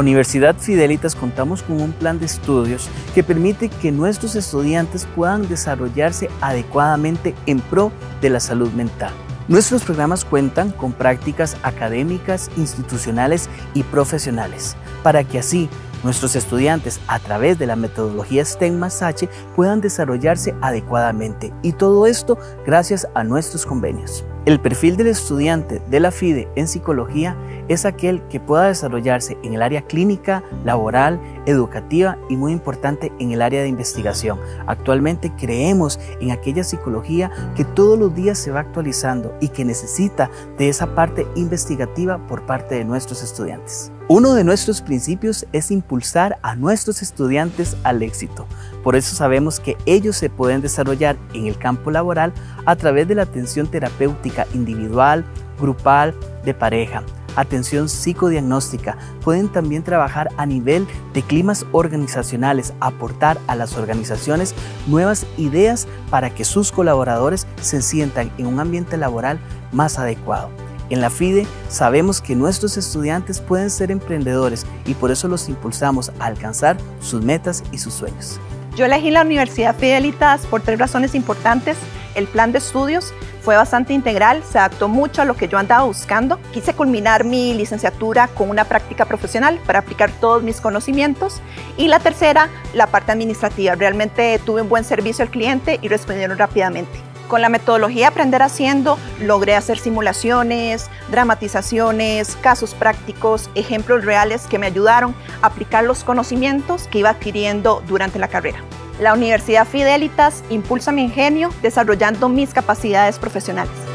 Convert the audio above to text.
Universidad Fidelitas contamos con un plan de estudios que permite que nuestros estudiantes puedan desarrollarse adecuadamente en pro de la salud mental. Nuestros programas cuentan con prácticas académicas, institucionales y profesionales, para que así nuestros estudiantes a través de la metodología STEM más puedan desarrollarse adecuadamente y todo esto gracias a nuestros convenios. El perfil del estudiante de la FIDE en psicología es aquel que pueda desarrollarse en el área clínica, laboral, educativa y muy importante en el área de investigación. Actualmente creemos en aquella psicología que todos los días se va actualizando y que necesita de esa parte investigativa por parte de nuestros estudiantes. Uno de nuestros principios es impulsar a nuestros estudiantes al éxito. Por eso sabemos que ellos se pueden desarrollar en el campo laboral a través de la atención terapéutica individual, grupal, de pareja, atención psicodiagnóstica. Pueden también trabajar a nivel de climas organizacionales, aportar a las organizaciones nuevas ideas para que sus colaboradores se sientan en un ambiente laboral más adecuado. En la FIDE sabemos que nuestros estudiantes pueden ser emprendedores y por eso los impulsamos a alcanzar sus metas y sus sueños. Yo elegí la Universidad Fidelitas por tres razones importantes. El plan de estudios fue bastante integral, se adaptó mucho a lo que yo andaba buscando. Quise culminar mi licenciatura con una práctica profesional para aplicar todos mis conocimientos. Y la tercera, la parte administrativa. Realmente tuve un buen servicio al cliente y respondieron rápidamente. Con la metodología Aprender Haciendo logré hacer simulaciones, dramatizaciones, casos prácticos, ejemplos reales que me ayudaron a aplicar los conocimientos que iba adquiriendo durante la carrera. La Universidad Fidelitas impulsa mi ingenio desarrollando mis capacidades profesionales.